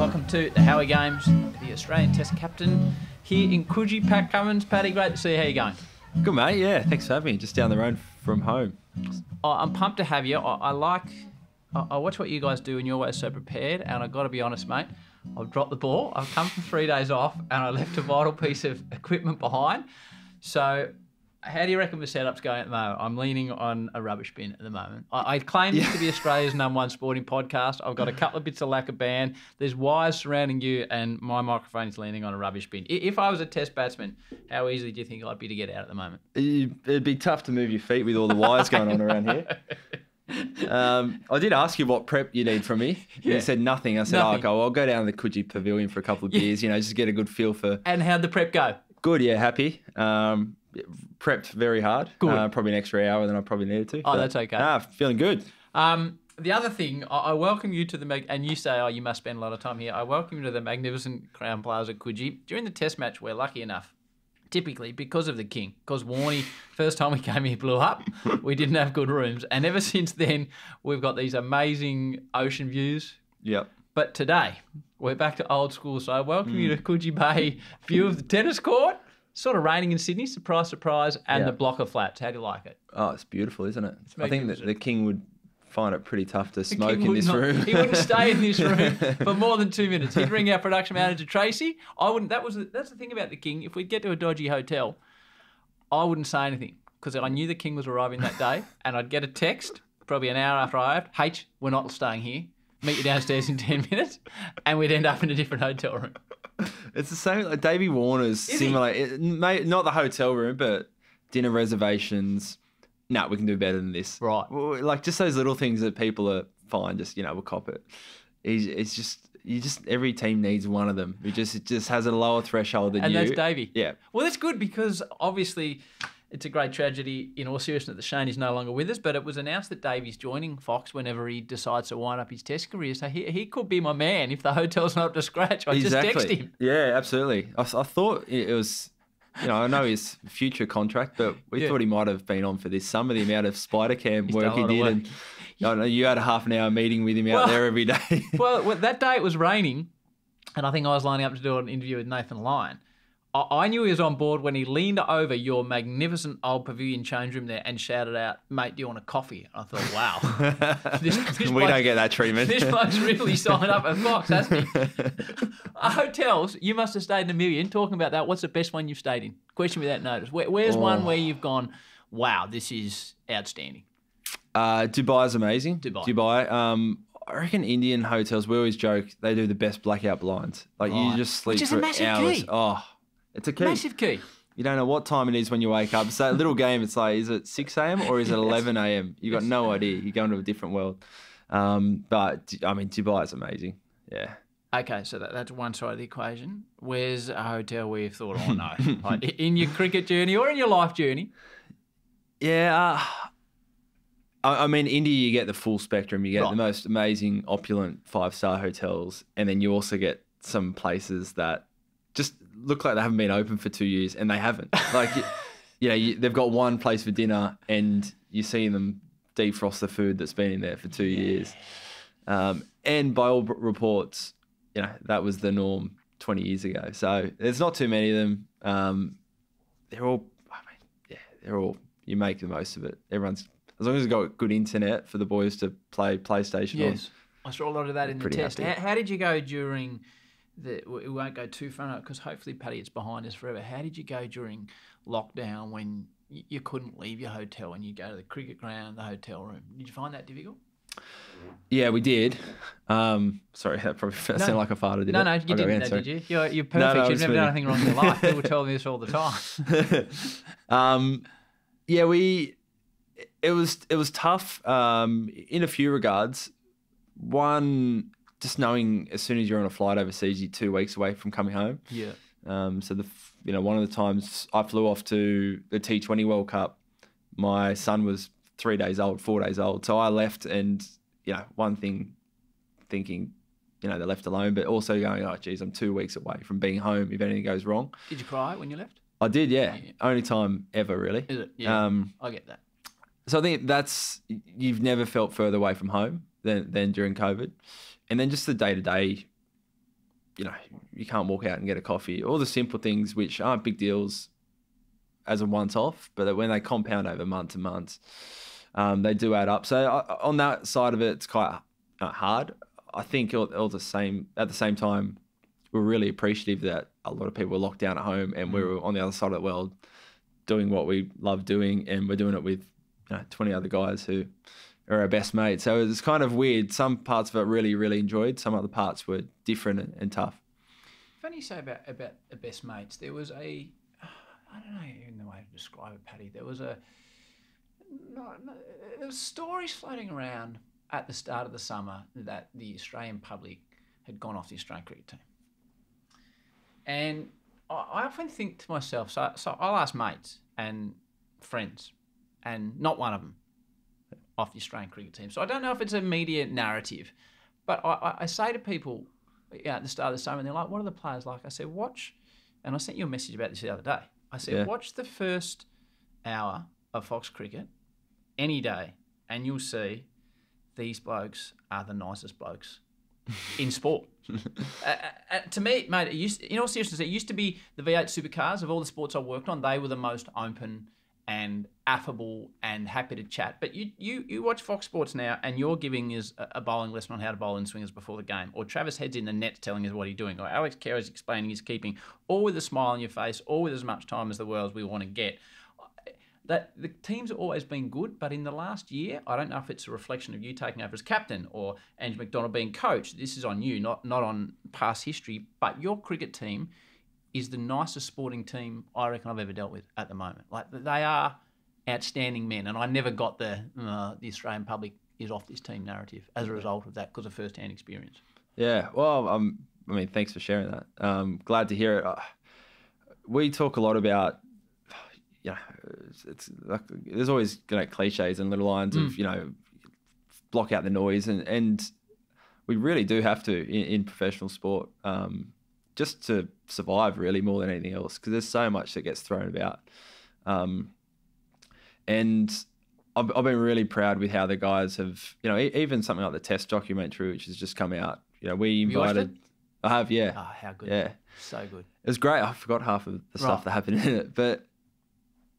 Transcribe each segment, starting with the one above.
welcome to the Howie Games, the Australian Test captain here in Coogee. Pat Cummins, Paddy, great to see you. How you going? Good mate, yeah. Thanks for having me. Just down the road from home. Oh, I'm pumped to have you. I, I like, I, I watch what you guys do, and you're always so prepared. And I've got to be honest, mate. I've dropped the ball. I've come from three days off, and I left a vital piece of equipment behind. So how do you reckon the setup's going at the moment? I'm leaning on a rubbish bin at the moment. I, I claim this to be Australia's number one sporting podcast. I've got a couple of bits of lacquer band. There's wires surrounding you, and my microphone is leaning on a rubbish bin. If I was a test batsman, how easy do you think I'd be to get out at the moment? It'd be tough to move your feet with all the wires going on around here. Um, I did ask you what prep you need from me. Yeah. You said nothing. I said, Nothing. oh, okay, well, I'll go down to the Coogee Pavilion for a couple of beers, you know, just get a good feel for. And how'd the prep go? Good, yeah, happy. Um, prepped very hard. Good. Uh, probably an extra hour than I probably needed to. Oh, that's okay. Ah, feeling good. Um, the other thing, I, I welcome you to the mag- and you say, oh, you must spend a lot of time here. I welcome you to the magnificent Crowne Plaza Coogee. During the Test match, we're lucky enough, typically because of the King, because Warney, first time we came here, blew up. we didn't have good rooms, and ever since then, we've got these amazing ocean views. Yep. But today, we're back to old school. So I welcome you to Coogee Bay, view of the tennis court. Sort of raining in Sydney, surprise, surprise, and Yeah. the block of flats. How do you like it? Oh, it's beautiful, isn't it? I think that the king would find it pretty tough to smoke in this not- room. He wouldn't stay in this room for more than two minutes. He'd ring our production manager Tracy. I wouldn't. That was the, that's the thing about the king. If we'd get to a dodgy hotel, I wouldn't say anything because I knew the king was arriving that day, and I'd get a text probably an hour after I arrived. H, we're not staying here. Meet you downstairs in ten minutes, and we'd end up in a different hotel room. It's the same. Like Davey Warner's he? similar. It, may, not the hotel room, but dinner reservations. No, we can do better than this. Right. Like just those little things that people are fine. Just you know, we'll cop it. He's, it's just you just every team needs one of them who just it just has a lower threshold than And you. that's Davey. Yeah. Well, that's good because obviously it's a great tragedy in all seriousness that the Shane is no longer with us. But it was announced that Davey's joining Fox whenever he decides to wind up his Test career. So he, he could be my man if the hotel's not up to scratch. I just text him. Yeah, absolutely. I, I thought it was. You know, I know his future contract, but we Yeah. thought he might have been on for this summer. The amount of spider cam He's work he did, work. and don't know, you had a half an hour meeting with him out Well- there every day. well, well, that day it was raining, and I think I was lining up to do an interview with Nathan Lyon. I, I knew he was on board when he leaned over your magnificent old pavilion change room there and shouted out, "Mate, do you want a coffee?" I thought, "Wow, this, this we bloke- don't get that treatment. This bloke's really signed up at Fox, hasn't he? Uh, hotels, you must have stayed in a million. Talking about that, what's the best one you've stayed in? Question without notice. Where, where's one Oh. where you've gone, wow, this is outstanding? Uh, is amazing. Dubai. Dubai. Um, I reckon Indian hotels. We always joke they do the best blackout blinds. Like Right. you just sleep Which for hours. key. Oh, it's a key. Massive key. You don't know what time it is when you wake up. It's that little game. It's like, is it six a.m. or is it eleven a.m.? You got no idea. You go into a different world. Um, but I mean, Dubai is amazing. Yeah. Okay, so that, that's one side of the equation. Where's a hotel where you've thought, oh no, like, in your cricket journey or in your life journey? Yeah. Uh, I, I mean, India, you get the full spectrum. You get Right. the most amazing, opulent five star hotels, and then you also get some places that look like they haven't been open for two years, and they haven't. Like, you, you know, you, they've got one place for dinner, and you're seeing them defrost the food that's been in there for two years. Um, and by all reports, you know, that was the norm 20 years ago. So there's not too many of them. Um, they're all, I mean, yeah, they're all, you make the most of it. Everyone's, as long as you've got good internet for the boys to play PlayStation on. I saw a lot of that in the test. How, how did you go during the? We won't go too far because hopefully, Paddy, it's behind us forever. How did you go during lockdown when you couldn't leave your hotel and you go to the cricket ground, the hotel room? Did you find that difficult? Yeah, we did. Um, sorry, that probably sounded like a fart. Did No, it? no, you I'll didn't, though, did you? You're, you're No, perfect. no, You've it's never done anything wrong in your life. People tell me this all the time. um, yeah, we. It was it was tough um, in a few regards. One, just knowing as soon as you're on a flight overseas, you're two weeks away from coming home. Yeah. Um, so the you know one of the times I flew off to the T20 World Cup, my son was three days old, four days old. So I left, and you know one thing, thinking, you know they're left alone, but also going, oh geez, I'm two weeks away from being home if anything goes wrong. Did you cry when you left? I did, yeah, Yeah. only time ever really. Is it? Yeah. Um, I get that. so I think that's you've never felt further away from home than than during COVID, and then just the day to day you know, you can't walk out and get a coffee. All the simple things which aren't big deals as a once off, but when they compound over months and months, um, they do add up. So uh, on that side of it, it's quite uh, hard. I think all, all the same at the same time, we're really appreciative that a lot of people were locked down at home and we were on the other side of the world doing what we love doing, and we're doing it with you know, 20 other guys who are our best mates. So it's kind of weird. Some parts of it really, really enjoyed. Some other parts were different and, and tough. Funny you say about about the best mates. There was a, I don't know even the way to describe it, Paddy. There was a, no, no, there was stories floating around at the start of the summer that the Australian public had gone off the Australian cricket team. And I, I often think to myself, so, so I'll ask mates and friends, and not one of them off the Australian cricket team. So I don't know if it's a media narrative, but I, I, I say to people yeah, at the start of the summer, and they're like, "What are the players like?" I said, "Watch," and I sent you a message about this the other day. I said, Yeah. "Watch the first hour of Fox Cricket any day, and you'll see these blokes are the nicest blokes in sport." uh, uh, uh, to me, mate, it used, in all seriousness, it used to be the V8 supercars of all the sports I worked on. They were the most open and affable and happy to chat. But you you you watch Fox Sports now, and you're giving us a, bowling lesson on how to bowl in swingers before the game, or Travis Head's in the nets telling us what he's doing, or Alex Carey's explaining his keeping, all with a smile on your face, all with as much time as the world we want to get. That the teams always been good, but in the last year, I don't know if it's a reflection of you taking over as captain or Ange McDonald being coach. This is on you, not not on past history. But your cricket team is the nicest sporting team I reckon I've ever dealt with at the moment. Like they are outstanding men, and I never got the uh, the Australian public is off this team narrative as a result of that because of first hand experience. Yeah, well, um, I mean, thanks for sharing that. Um, glad to hear it. Uh, we talk a lot about, you know, it's, it's like there's always you know cliches and little lines of you know, block out the noise, and and we really do have to in, in professional sport, um, just to survive really more than anything else, because there's so much that gets thrown about, um, and I've, I've been really proud with how the guys have, you know, e- even something like the test documentary, which has just come out. You know, we invited. I have, yeah, Oh, how good! yeah. so good. It was great. I forgot half of the stuff Right. that happened in it, but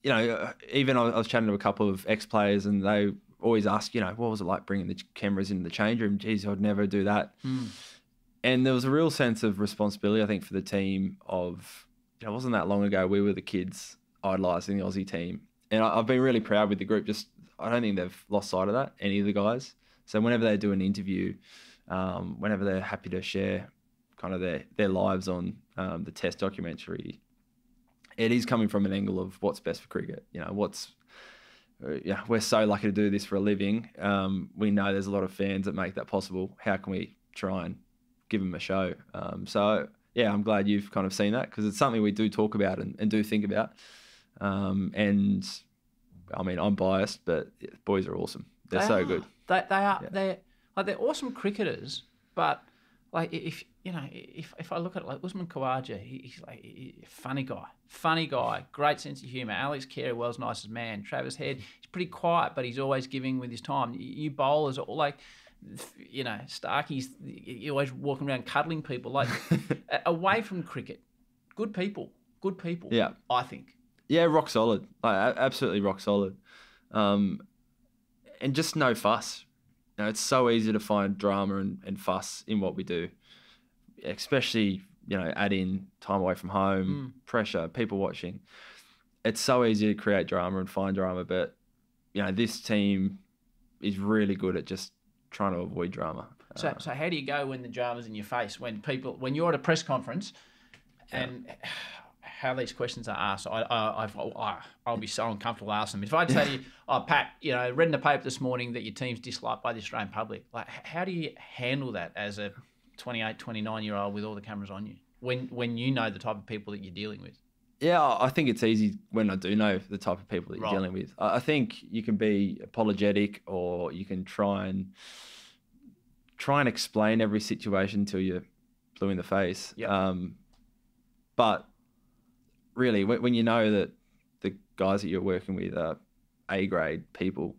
you know, uh, even I was chatting to a couple of ex players, and they always ask, you know, what was it like bringing the cameras into the change room? Geez, I'd never do that. Hmm. And there was a real sense of responsibility, I think, for the team. Of you know, it wasn't that long ago we were the kids idolising the Aussie team, and I, I've been really proud with the group. Just I don't think they've lost sight of that. Any of the guys. So whenever they do an interview, um, whenever they're happy to share kind of their their lives on um, the Test documentary, it is coming from an angle of what's best for cricket. You know, what's uh, yeah, we're so lucky to do this for a living. Um, we know there's a lot of fans that make that possible. How can we try and give them a show? Um, so yeah, I'm glad you've kind of seen that because it's something we do talk about and, and do think about. Um, and I mean, I'm biased, but boys are awesome. They're They so are. good. They, they are. Yeah. They're like they're awesome cricketers, but like if you know if, if I look at it, like Usman Khawaja, he, he's like he- he- funny guy, funny guy, great sense of humour. Alex Carey, world's nicest man. Travis Head, he's pretty quiet, but he's always giving with his time. You, you bowlers are all like. You know, Starkey's you're always walking around cuddling people. Like away from cricket, good people, good people. Yeah. I think. Yeah, rock solid. Like, absolutely rock solid. Um, and just no fuss. You know, it's so easy to find drama and, and fuss in what we do, especially, you know, add in time away from home, pressure, people watching. It's so easy to create drama and find drama, but, you know, this team is really good at just trying to avoid drama. So, uh, so how do you go when the drama's in your face? When people, when you're at a press conference, and how these questions are asked, I, I, I've, oh, I, I'll be so uncomfortable asking them. If I'd say to you, "Oh, Pat, you know, read in the paper this morning that your team's disliked by the Australian public," like, how do you handle that as a 28, 29 year old with all the cameras on you when when you know the type of people that you're dealing with? Yeah, I think it's easy when I do know the type of people that you're Right. dealing with. I think you can be apologetic or you can try and try and explain every situation till you're blue in the face. Yep. Um, but really, when, when you know that the guys that you're working with are A grade people,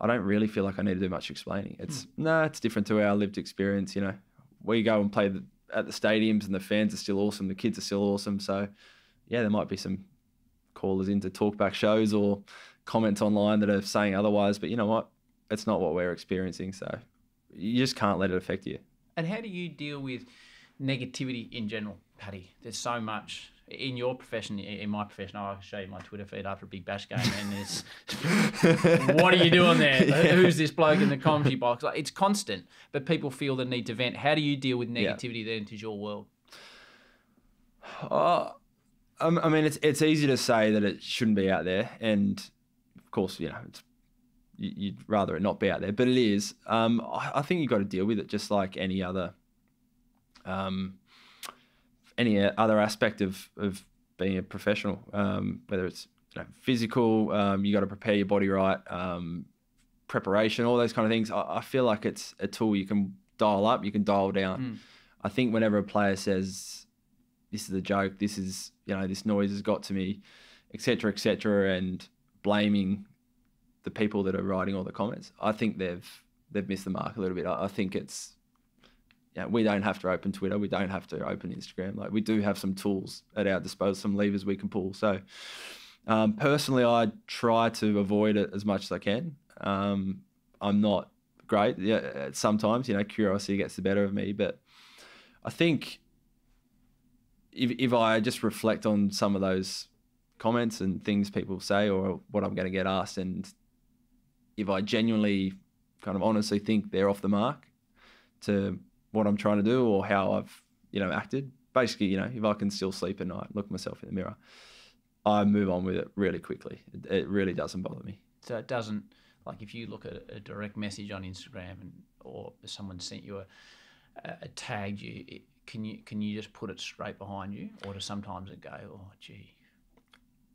I don't really feel like I need to do much explaining. It's no, it's different to our lived experience. You know, we go and play the, at the stadiums, and the fans are still awesome. The kids are still awesome. So, yeah, there might be some callers into talkback shows or comments online that are saying otherwise. But you know what? It's not what we're experiencing. So, you just can't let it affect you. And how do you deal with negativity in general, Paddy? There's so much in your profession, in my profession. I'll show you my Twitter feed after a big bash game, and there's what are you doing there? Yeah. Who's this bloke in the commentary box? Like it's constant, but people feel the need to vent. How do you deal with Yeah. negativity that enters your world? Uh, um, I mean, it's it's easy to say that it shouldn't be out there, and of course, you know, you'd rather it not be out there, but it is. Um, I, I think you've got to deal with it just like any other, um, any other aspect of of being a professional. Um, whether it's you know, physical, um, you got to prepare your body right, um, preparation, all those kind of things. I, I feel like it's a tool you can dial up, you can dial down. Mm. I think whenever a player says, "This is a joke," this is you know, this noise has got to me, etc., etc., and blaming the people that are writing all the comments, I think they've they've missed the mark a little bit. I, I think it's yeah, we don't have to open Twitter, we don't have to open Instagram. Like we do have some tools at our disposal, some levers we can pull. So um, personally, I try to avoid it as much as I can. Um, I'm not great. Yeah, sometimes you know curiosity gets the better of me, but I think if if I just reflect on some of those comments and things people say or what I'm going to get asked, and if I genuinely kind of honestly think they're off the mark to what I'm trying to do or how I've you know acted, basically you know if I can still sleep at night, look myself in the mirror, I move on with it really quickly. It, it really doesn't bother me. So it doesn't like if you look at a direct message on Instagram and or someone sent you a, a, tagged you, it, can you can you just put it straight behind you, or does sometimes it go, oh gee,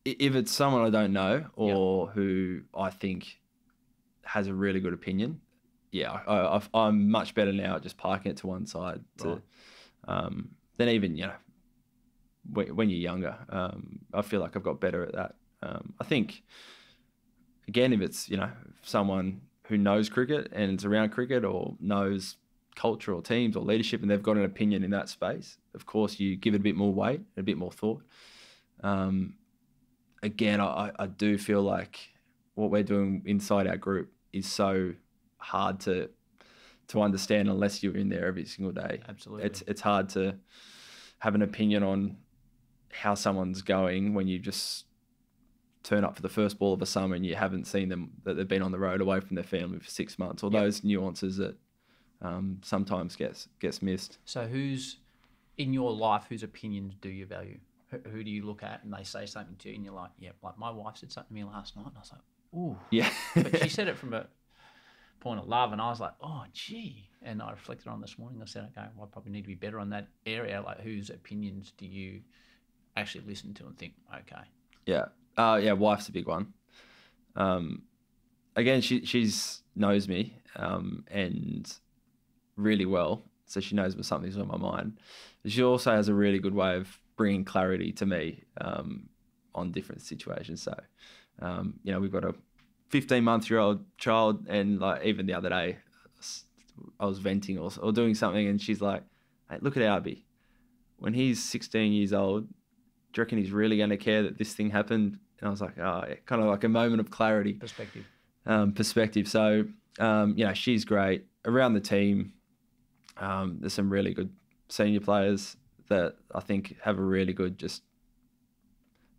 if it's someone I don't know or who I think has a really good opinion, yeah, I, I've, I'm much better now at just parking it to one side to, Right. um, than even you know when, when you're younger. Um, I feel like I've got better at that. Um, I think again, if it's you know someone who knows cricket and it's around cricket or knows culture or teams or leadership and they've got an opinion in that space, of course you give it a bit more weight, a bit more thought. Um, again, I, I do feel like what we're doing inside our group is so hard to to understand unless you're in there every single day. absolutely. It's it's hard to have an opinion on how someone's going when you just turn up for the first ball of a summer and you haven't seen them that they've been on the road away from their family for six months. All Yep. those nuances that um, sometimes gets gets missed. so who's in your life whose opinions do you value? Who, who do you look at and they say something to you and you're like, yeah, like my wife said something to me last night and I was like, ooh, Yeah, but she said it from a point of love, and I was like, oh, gee. And I reflected on this morning. I said, okay, well, I probably need to be better on that area. Like, whose opinions do you actually listen to and think, okay, Yeah, uh, yeah. Wife's a big one. Um, again, she she's knows me um, and really well, so she knows when something's on my mind. She also has a really good way of bringing clarity to me um, on different situations. So, um, you know, we've got a 15 month year old child, and like even the other day, I was venting or, or doing something, and she's like, hey, "Look at Albie. When he's 16 years old, do you reckon he's really going to care that this thing happened? And I was like, oh, yeah, kind of like a moment of clarity, perspective? um, perspective. So, um, you know, she's great. Around the team, um, there's some really good senior players that I think have a really good just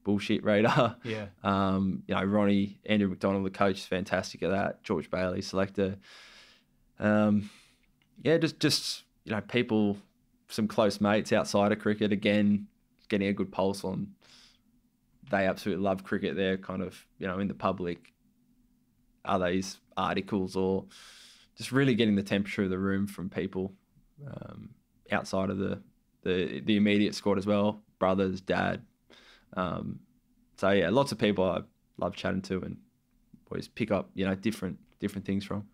bullshit radar. Yeah. Um, you know, Ronnie, Andrew McDonald, the coach, is fantastic at that. George Bailey, selector. Um, yeah, just just you know, people, some close mates outside of cricket. Again, getting a good pulse on. They absolutely love cricket. They're kind of you know in the public. Are these articles or just really getting the temperature of the room from people um, outside of the, the the immediate squad as well, brothers, dad, um, so yeah, lots of people I love chatting to and always pick up you know different different things from.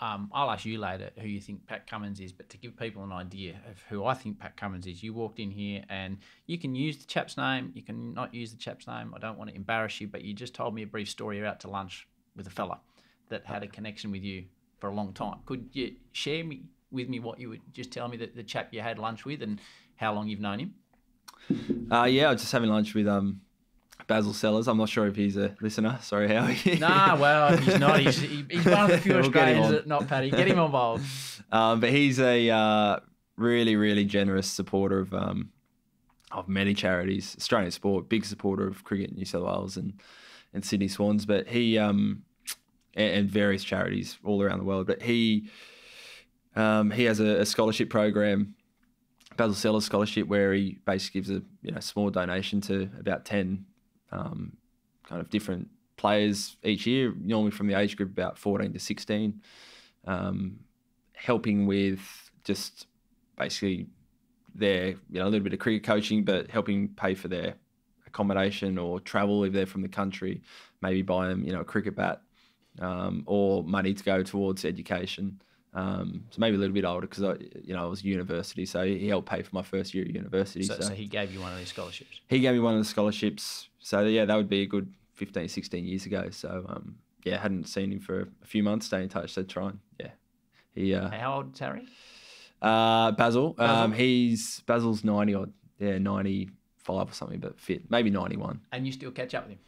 Um, I'll ask you later who you think Pat Cummins is, but to give people an idea of who I think Pat Cummins is, you walked in here and you can use the chap's name, you can not use the chap's name. I don't want to embarrass you, but you just told me a brief story. You're out to lunch with a fella that had a connection with you for a long time. Could you share me with me what you would just tell me that the chap you had lunch with and how long you've known him? Uh, yeah, I was just having lunch with um, Basil Sellers. I'm not sure if he's a listener. Sorry, Howie. Nah, well, he's not. He's, he's one of the few We'll Australians that not Paddy. Get him involved. Um, but he's a uh, really, really generous supporter of um, of many charities, Australian sport, big supporter of cricket in New South Wales and, and Sydney Swans. But he um, and, and various charities all around the world. But he um, he has a, a scholarship program, Basil Sellers scholarship, where he basically gives a you know small donation to about ten um, kind of different players each year, normally from the age group about fourteen to sixteen. Um, helping with just basically their you know a little bit of cricket coaching, but helping pay for their accommodation or travel if they're from the country, maybe buy them you know a cricket bat um, or money to go towards education. Um, so maybe a little bit older because I you know I was university, so he helped pay for my first year at university. So, So, so he gave you one of these scholarships. he gave me one of the scholarships. So yeah, that would be a good 15, 16 years ago. So um, yeah, hadn't seen him for a few months. Stay in touch. So try and yeah, he uh, How old is Harry? uh, Basil. Basil? Um, he's Basil's ninety odd. Yeah, ninety five or something, but fit. Maybe ninety one. And you still catch up with him.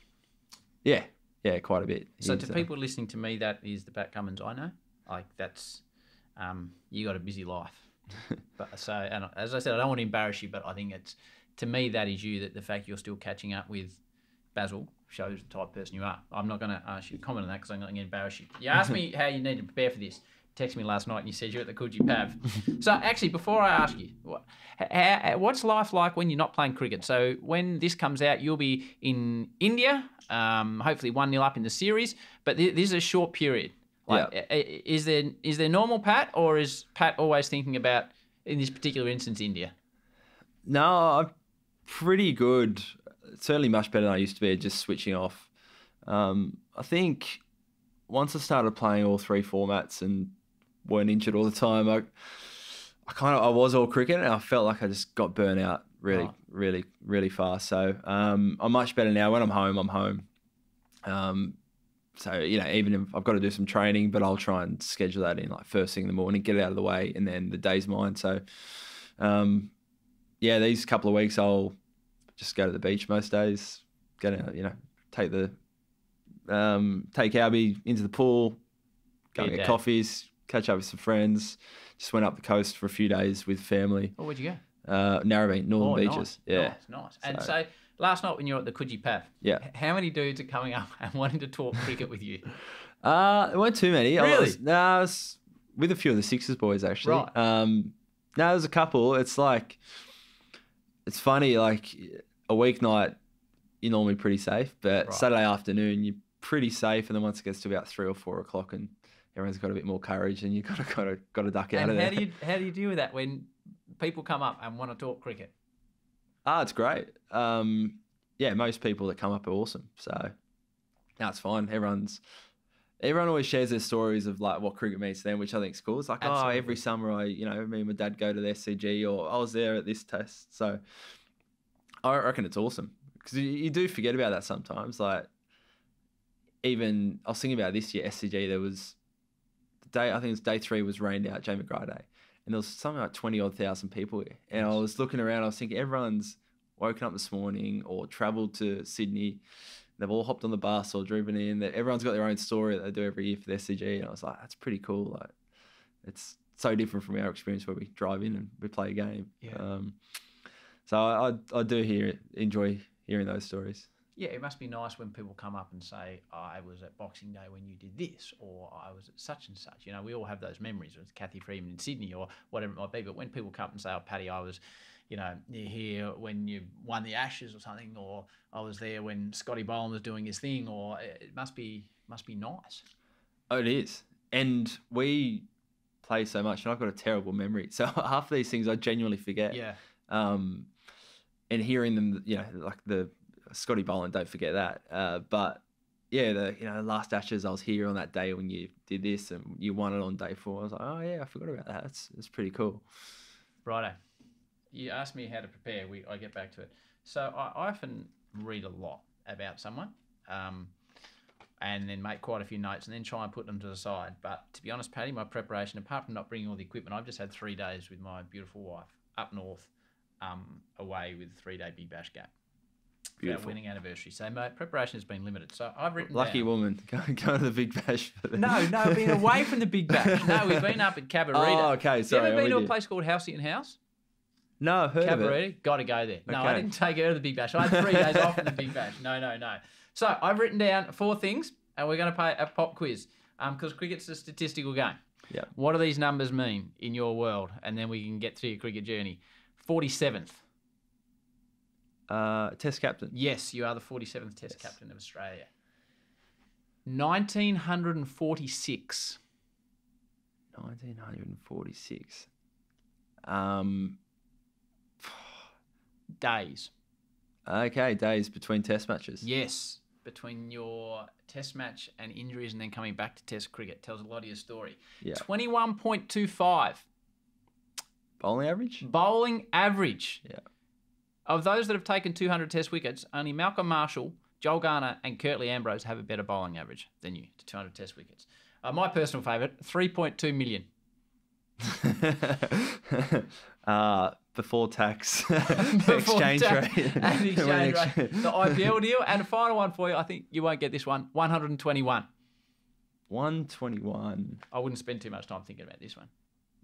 Yeah, yeah, quite a bit. So He's, to uh, people listening to me, that is the Pat Cummins I know. Like that's, um, you got a busy life. but so, and as I said, I don't want to embarrass you, but I think it's to me that is you. That the fact you're still catching up with Basil shows the type of person you are. I'm not going to ask you to comment on that because I'm going to embarrass you. You asked me how you need to prepare for this. Text me last night and you said you're at the Coogee Pav. so actually, before I ask you, what, how, what's life like when you're not playing cricket? So when this comes out, you'll be in India, um, hopefully one 0 up in the series. But th- this is a short period. Like, Yeah. is there is there normal Pat, or is Pat always thinking about in this particular instance India? No, I'm pretty good. Certainly much better than I used to be at just switching off. Um, I think once I started playing all three formats and weren't injured all the time, I, I kind of I was all cricket and I felt like I just got burnt out really, Right. really, really fast. So um, I'm much better now. When I'm home, I'm home. Um, so you know, even if I've got to do some training, but I'll try and schedule that in like first thing in the morning, get it out of the way, and then the day's mine. So, um, yeah, these couple of weeks I'll just go to the beach most days. Go to you know take the um, take Albie into the pool, go and Be get coffees, catch up with some friends. Just went up the coast for a few days with family. Oh, where'd you go? Uh, Narrabeen, Northern oh, Beaches. Nice, Yeah, nice, nice. And So- so last night when you were at the Coogee Pav, yeah. how many dudes are coming up and wanting to talk cricket with you? Uh, there weren't too many. I Really? was, no, I was with a few of the Sixers boys actually. Right. Um, no, there's a couple. It's like, it's funny. Like a weeknight, you're normally pretty safe, but Right. Saturday afternoon, you're pretty safe. And then once it gets to about three or four o'clock, and everyone's got a bit more courage, and you got to got to got to duck out and of how there. do you how do you deal with that when people come up and want to talk cricket? Ah, it's great. Um, yeah, most people that come up are awesome. So, no, fine. Everyone's everyone always shares their stories of like what cricket means to them, which I think is cool. It's like, oh, every summer I, you know, me and my dad go to the SCG, or I was there at this test. So, I reckon it's awesome because you, you do forget about that sometimes. Like, even I was thinking about this year SCG. There was the day I think it was day three was rained out, Jane McGrath Day, and there was something like twenty odd thousand people here. And I was looking around, I was thinking everyone's woken up this morning or travelled to Sydney. They've all hopped on the bus or driven in. That everyone's got their own story that they do every year for the SCG, and I was like, that's pretty cool. Like, it's so different from our experience where we drive in and we play a game. Yeah. Um, so I, I I do hear enjoy hearing those stories. Yeah, it must be nice when people come up and say, I was at Boxing Day when you did this, or I was at such and such. You know, we all have those memories with Cathy Freeman in Sydney or whatever it might be. But when people come up and say, Oh, Paddy, I was, you know, near here when you won the Ashes or something, or I was there when Scotty Boland was doing his thing, or it must be must be nice. Oh, it is. And we play so much, and I've got a terrible memory. So half of these things I genuinely forget. Yeah. Um, and hearing them, you know, like the Scotty Boland, don't forget that. Uh, but yeah, the you know last Ashes, I was here on that day when you did this, and you won it on day four. I was like, oh yeah, I forgot about that. That's that's pretty cool. Righto. You asked me how to prepare. We I get back to it. So I, I often read a lot about someone. Um, and then make quite a few notes and then try and put them to the side. But to be honest, Paddy, my preparation, apart from not bringing all the equipment, I've just had three days with my beautiful wife up north, um, away with three day Big Bash gap. Beautiful. winning anniversary. So my preparation has been limited. So I've written Lucky down- woman. Go, go to the big bash. For. No, no, been away from the Big Bash. No, we've been up at Cabarita. Oh, okay. Sorry. you ever been to a you. place called Halcyon House? No, I've heard of it. Cabarita? Got to go there. No, I didn't take her to the Big Bash. I had three days off from the Big Bash. No, no, no. So I've written down four things, and we're going to play a pop quiz um, because cricket's a statistical game. Yeah. What do these numbers mean in your world? And then we can get through your cricket journey. 47th. Uh, test captain. Yes, you are the 47th Test Yes. captain of Australia. 1946. 1946. Um. Days. Okay, days between test matches. Yes, between your test match and injuries and then coming back to test cricket. Tells a lot of your story. Yeah. 21.25. Bowling average. Bowling average. Yeah. Of those that have taken 200 test wickets, only Malcolm Marshall, Joel Garner, and Curtly Ambrose have a better bowling average than you to 200 test wickets. Uh, my personal favourite, 3.2 million. uh, before tax. Before exchange tax rate. And exchange rate. The IPL deal. And a final one for you. I think you won't get this one. 121. 121. I wouldn't spend too much time thinking about this one.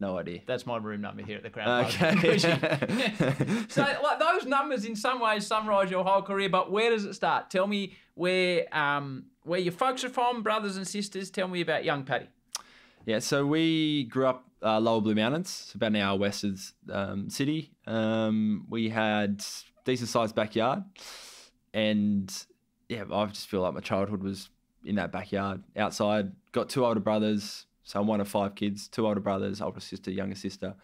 No idea. That's my room number here at the Crown. Okay. so, like those numbers, in some ways, summarise your whole career. But where does it start? Tell me where um, where your folks are from, brothers and sisters. Tell me about young Paddy. Yeah, so we grew up uh, Lower Blue Mountains, about an hour west of um, city. Um, we had decent sized backyard, and yeah, I just feel like my childhood was in that backyard outside. Got two older brothers, so I'm one of five kids. Two older brothers, older sister, younger sister.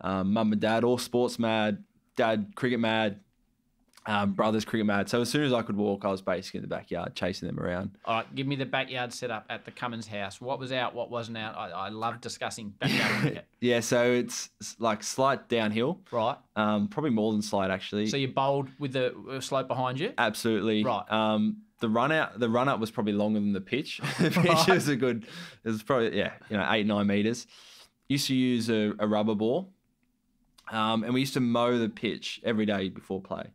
Um, Mum and dad, all sports mad. Dad cricket mad. Um, brothers cricket mad. So as soon as I could walk, I was basically in the backyard chasing them around. All right, give me the backyard setup at the Cummins house. What was out? What wasn't out? I, I love discussing backyard cricket. Yeah, so it's like slight downhill. Right. Um, probably more than slight actually. So you bowled with the slope behind you. Absolutely. Right. Um, the run out, the run up was probably longer than the pitch. the pitch was a good. It was probably yeah, you know, eight nine meters. Used to use a, a rubber ball, um, and we used to mow the pitch every day before play,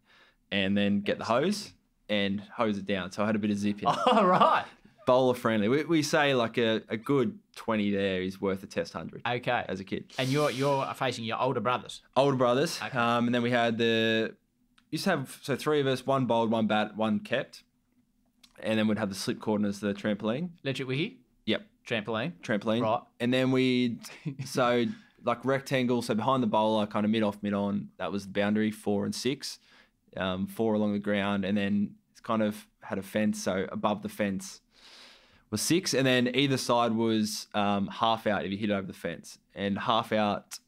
and then get the hose and hose it down. So I had a bit of zip in. All right. Bowler friendly. We, we say like a, a good twenty there is worth a test hundred Okay. as a kid. And you're you're facing your older brothers. older brothers. Okay. Um, and then we had the used to have so three of us, one bowled, one bat, one kept, and then we'd have the slip cord as the trampoline. Legit wiki. Yep, Trampoline. trampoline. Right. And then we so like rectangle, so behind the bowler, kind of mid off, mid on. That was the boundary, four and six, um, four along the ground, and then it's kind of had a fence. So above the fence was six, and then either side was um, half out if you hit it over the fence, and half out.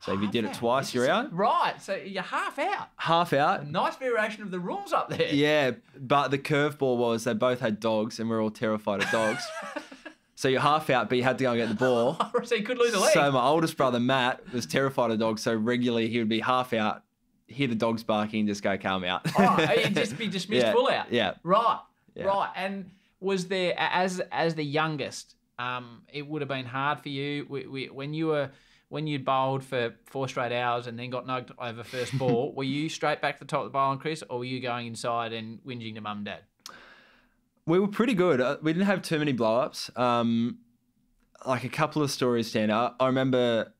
So if you did it twice, you're out. Right. So you're half out. Half out, Nice variation of the rules up there. Yeah, but the curveball was they both had dogs, and we are all terrified of dogs. so you're half out, but you had to go and get the ball. so you could lose a leg. So my oldest brother Matt was terrified of dogs, so regularly he would be half out, hear the dogs barking, just go calm out. oh, you'd just be dismissed Yeah, full out. yeah. Right. Yeah. Right. And was there as as the youngest? Um, it would have been hard for you we, we, when you were when you bowled for four straight hours and then got knocked over first ball. were you straight back to the top of the bowling crease, or were you going inside and whinging to mum and dad? We were pretty good. Uh, We didn't have too many blow ups. Um, like a couple of stories stand out. I remember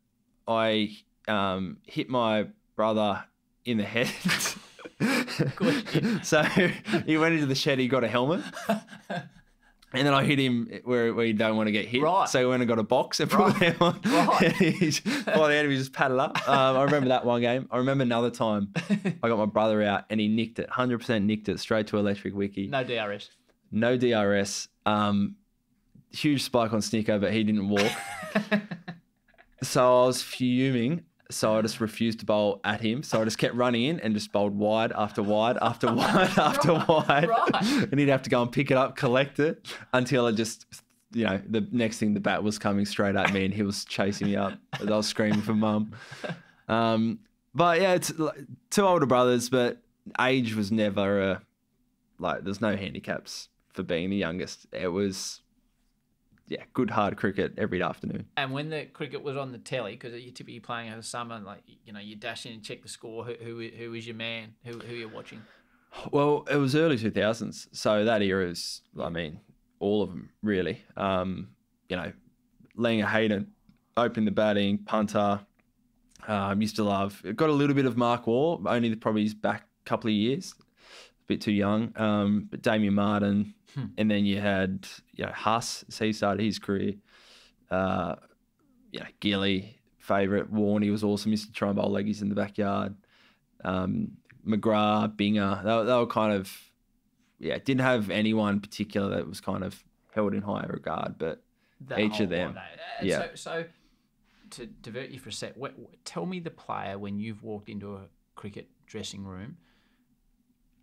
I um, hit my brother in the head. so he went into the shed. He got a helmet, and then I hit him where, where you don't want to get hit. Right. So he went and got a box and put Right. it on. Right. And he's, by the end, he just paddled up. Um, I remember that one game. I remember another time I got my brother out and he nicked it, hundred percent nicked it straight to electric wiki No DRS. no DRS. Um, huge spike on Snicko, but he didn't walk. so I was fuming. So I just refused to bowl at him. So I just kept running in and just bowled wide after wide after wide after wide. right. And he'd have to go and pick it up, collect it until I just, you know, the next thing the bat was coming straight at me and he was chasing me up I was screaming for mum. Um, but yeah, it's like two older brothers, but age was never a, like, there's no handicaps for being the youngest. It was, yeah, good hard cricket every afternoon. And when the cricket was on the telly, because you're typically playing over summer, like you know, you dash in and check the score. Who who, who is your man? Who who you're watching? Well, it was early 2000s, so that era is, I mean, all of them really. Um, you know, Liam Hayden, opening the batting, punter. Um, used to love. Got a little bit of Mark Waugh, only probably his back couple of years, bit too young. Um, but Damien Martyn, Hmm. and then you had you know Huss. So he started his career. Uh, you know, Gilly, favourite. Warney was awesome. Used to try and bowl leggies in the backyard. Um, McGrath, Binger, they, were- they were kind of, yeah, didn't have anyone particular that was kind of held in higher regard. But That Each of them. eh? Yeah. So, so to divert you for a sec, wh- wh- tell me the player when you've walked into a cricket dressing room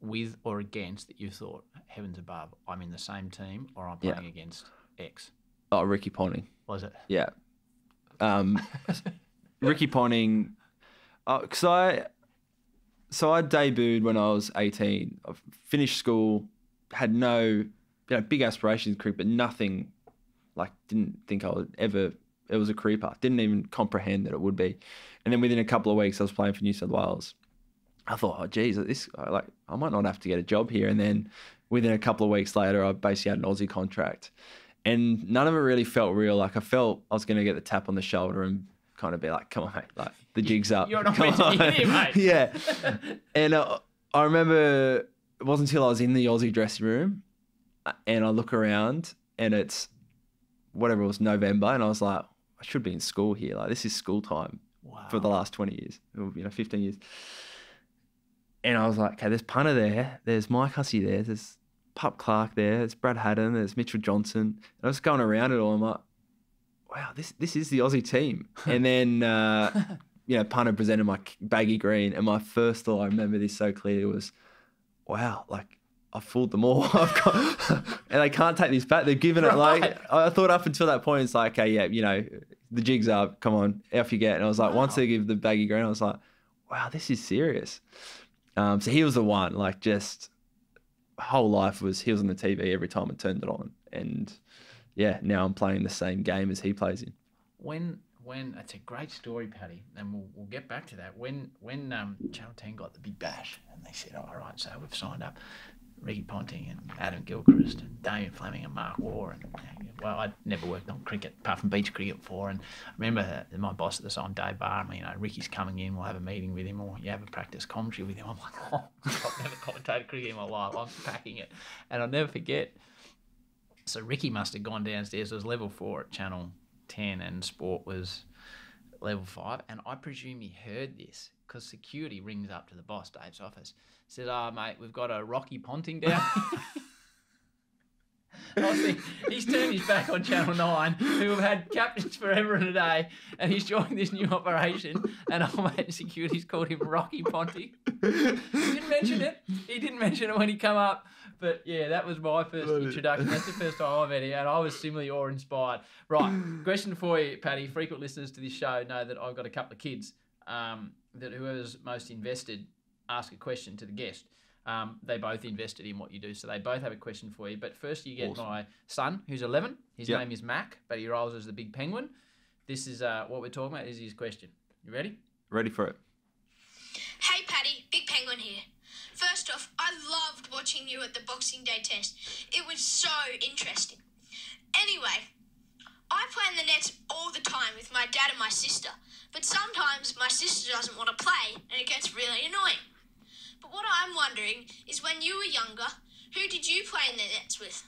with or against that you thought, heavens above, I'm in the same team or I'm Yeah. playing against X. oh, Ricky Ponting, Was it? yeah, um, Ricky Ponting, because I, so I debuted when I was eighteen. I finished school, had no, you know, big aspirations in cricket, but nothing, like didn't think I would ever. It was a creeper. Didn't even comprehend that it would be, and then within a couple of weeks, I was playing for New South Wales. I thought, oh, geez, this like I might not have to get a job here. And then within a couple of weeks later, I basically had an Aussie contract, and none of it really felt real. Like I felt I was going to get the tap on the shoulder and kind of be like, come on, mate, like the jig's up. You're not meant to be here, mate. yeah, and uh, I remember it wasn't until I was in the Aussie dressing room, uh, and I look around and it's whatever it was November, and I was like, I should be in school here. Like this is school time Wow. for the last 20 years, you know, 15 years. And I was like, okay, there's Punter there, there's Mike Hussey there, there's Pup Clarke there, there's Brad Haddin, there's Mitchell Johnson. And I was going around it all. I'm like, wow, this this is the Aussie team. And then, uh, you know, Punter presented my baggy green, and my first thought, I remember this so clearly, was, wow, like. I fooled them all, I've got, and they can't take this back. They've given it like I thought up until that point. It's like, okay, yeah, you know, the jig's up. Come on, off you get. And I was like, once they give the baggy green, I was like, wow, this is serious. Um, so he was the one. Like, just whole life was he was on the TV every time I turned it on, and yeah, now I'm playing the same game as he plays in. when when it's a great story, Paddy, and we'll, we'll get back to that. When when um, Channel Ten got the big bash, and they said, "All right, so we've signed up Ricky Ponting and Adam Gilchrist and Damien Fleming and Mark Waugh." And well, I'd never worked on cricket apart from beach cricket before, and I remember my boss at the time, Dave Barham, you know, Ricky's coming in, we'll have a meeting with him, or you have a practice commentary with him. I'm like, oh, I've never commentated cricket in my life. I'm packing it, and I'll never forget. So Ricky must have gone downstairs. It was level four at Channel 10 and sport was level five. And I presume he heard this because security rings up to the boss, Dave's office, says, Oh, mate, we've got a Rocky Ponting down. I was he's turned his back on Channel 9, who have had captains forever and a day, and he's joined this new operation. And oh, mate, security's called him Rocky Ponting. He didn't mention it. He didn't mention it when he come up. But yeah, that was my first introduction. That's the first time I've met him, and I was similarly awe-inspired. Right, question for you, Paddy. Frequent listeners to this show know that I've got a couple of kids. Um, that whoever's most invested ask a question to the guest. Um, they both invested in what you do, so they both have a question for you. But first, you get Awesome. my son, who's 11. His Yep. name is Mac, but he rolls as the big penguin. This is uh, what we're talking about. Is his question. You ready? Ready for it? Hey Paddy, Big Penguin here. First off, I loved watching you at the Boxing Day test. It was so interesting. Anyway, I play in the nets all the time with my dad and my sister, but sometimes my sister doesn't want to play and it gets really annoying. But what I'm wondering is when you were younger, who did you play in the nets with?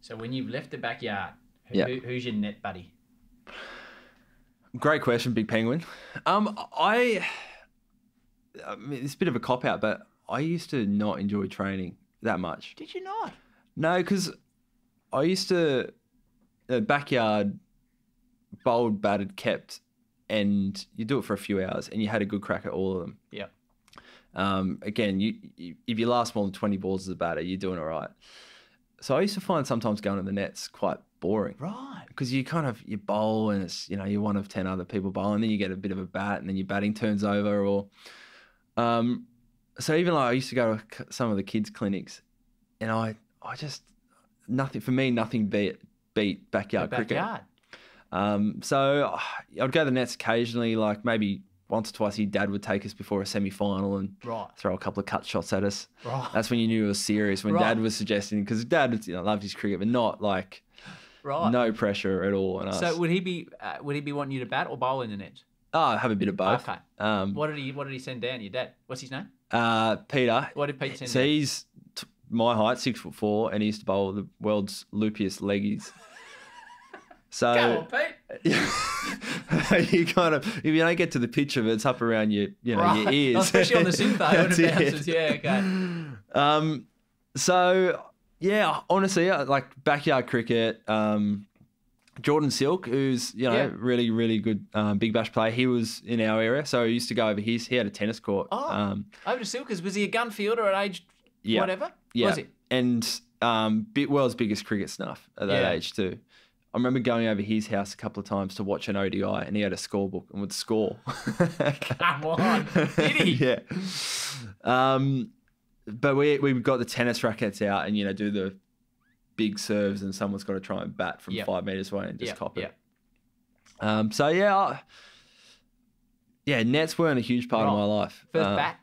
So when you've left the backyard, who, Yeah. who, who's your net buddy? Great question, Big Penguin. Um, I, I mean, it's a bit of a cop out, but I used to not enjoy training that much. Did you not? No, because I used to the backyard bowled, batted, kept, and you do it for a few hours, and you had a good crack at all of them. Yep. Um, again, you, you if you last more than twenty balls as a batter, you're doing all right. So I used to find sometimes going to the nets quite boring Right. because you kind of you bowl and it's you know you're one of ten other people bowling, then you get a bit of a bat, and then your batting turns over, or um, so even like I used to go to some of the kids' clinics, and I I just nothing for me. Nothing beat beat backyard, cricket. Um, so I'd go to the nets occasionally, like maybe once or twice. Your dad would take us before a semi final and Right. throw a couple of cut shots at us. Right. That's when you knew it was serious. When Right. dad was suggesting, because dad you know, loved his cricket, but not like Right. no pressure at all on us. So would he be uh, would he be wanting you to bat or bowl in the net? oh, have a bit of both. Okay. Um, What did he What did he send down? Your dad? What's his name? uh, Peter. What did Pete send So down? he's t- my height, six foot four, and he used to bowl the world's loopiest leggies. So Go on, Pete. you kind of if you don't get to the pitch of it, it's up around your you know your Right. ears, Especially on the synth when it it. bounces. Yeah, okay. Um, so yeah, honestly, uh, like backyard cricket. Um, Jordan Silk, who's you know Yeah. really really good um, big bash player, he was in our area, so he used to go over his. He had a tennis court. Oh. Um, Over to Silkers. Was he a gun fielder at age Yeah. whatever? yeah, Was he? and um, bit world's biggest cricket snuff at that Yeah. age too. I remember going over his house a couple of times to watch an ODI, and he had a scorebook and would score. Come on. Did he? yeah. Um, but we we got the tennis rackets out and you know do the big serves, and someone's got to try and bat from Yep. five meters away and just Yep, cop it. yep. Um, so yeah, I- yeah, nets weren't a huge part of my life. First Uh, bat.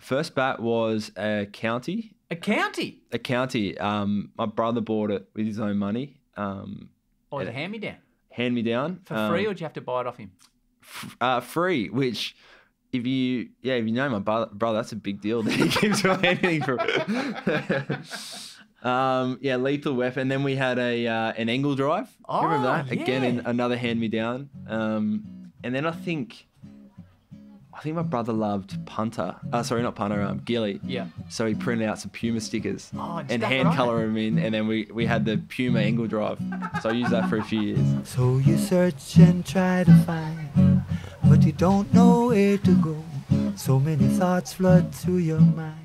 First bat was a county. A county. A county. Um, my brother bought it with his own money. Um, Or was it hand me down? hand me down For um, free or did you have to buy it off him? f- uh, free. Which, if you yeah, if you know my brother, brother that's a big deal. That he gives away anything for. um, yeah, lethal weapon. Then we had a uh, an angle drive. You remember Oh, that? Again, in another hand me down. Um, and then I think. I think my brother loved punter. Uh, sorry, not punter. Um, gilly. Yeah. So he printed out some Puma stickers Oh, and and stuck it hand on it. color them in, and then we, we had the Puma angle drive. So I used that for a few years. So you search and try to find, but you don't know where to go. So many thoughts flood through your mind.